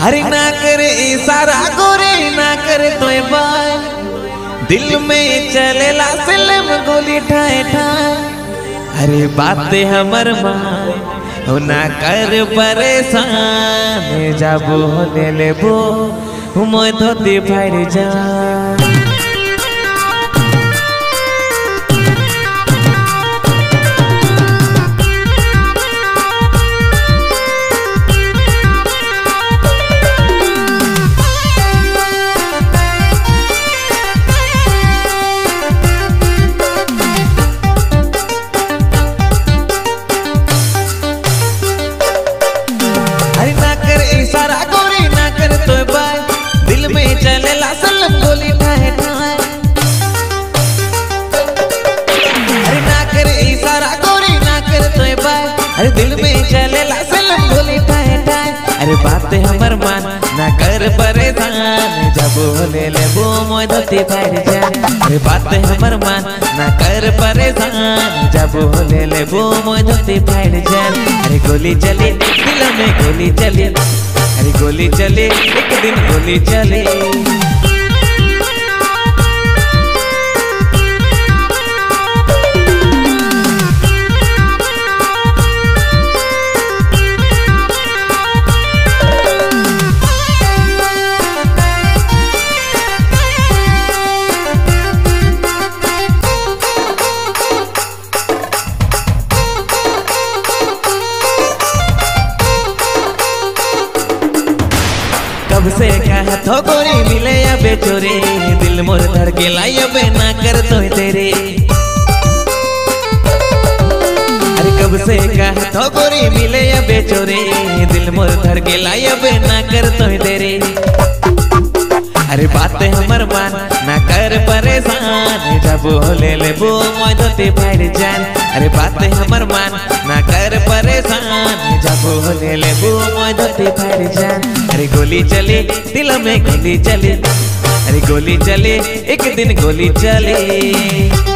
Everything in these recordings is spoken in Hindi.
हरे ना करे इशारा गोरे ना करे तो दिल में चलेला सिलम गोली ठाए ठाए। अरे बातें हमर माए हो ना कर परेशान। जाबो ले लेबो मोय धोती फाड़ जा अरे बात हमर मान ना कर परेशान। जब बोले ले वो धोती फाड़ जान। अरे बात हमर मान ना कर परेशान। जब बोले ले वो धोती फाड़ जान। अरे गोली चली दिल में, गोली चली। अरे गोली चली, एक दिन गोली चली। कब से कहा तो गोरी मिले या बेचोरे दिल मोर धड़के लाई अबे ना कर तो तेरे। अरे कब से कहा तो गोरी मिले या बेचोरे दिल मोर धड़के लाई अबे ना कर तो तेरे। अरे बातें हमर मान ना कर परेशान। जब ले ले वो मोय धोती फाड़ जान। अरे बातें हमर मान ना कर परेशान। जब ले ले वो मोय धोती फाड़ अरे गोली चले, दिल में गोली चले। अरे गोली चले, एक दिन गोली चली।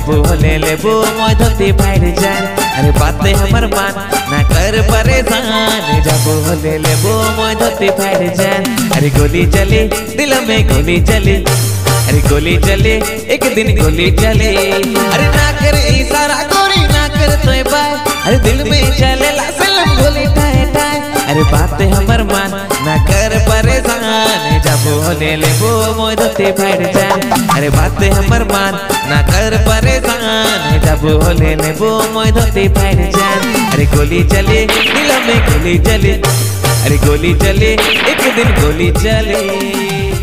डबो ले वो मोय धोती जान अरे बातें हमर मान ना कर परेशान। डबो ले ले वो मोय धोती जान अरे गोली चली, दिल में गोली चली। अरे गोली चली, एक दिन गोली चली। अरे ना कर इशारा, गोरी ना कर तो बाय अरे दिल में चले ला सलम गोली ठाए ठाए अरे बातें हमर मान ना कर परेशान। जब, ले वो मोय धोती जान अरे बातें जब ले ले वो मोय धोती फाड़ जान। अरे गोली चले, दिल में गोली चले। अरे गोली चले, एक दिन गोली चली।